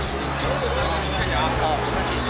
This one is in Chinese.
好，谢谢大家。好，谢谢。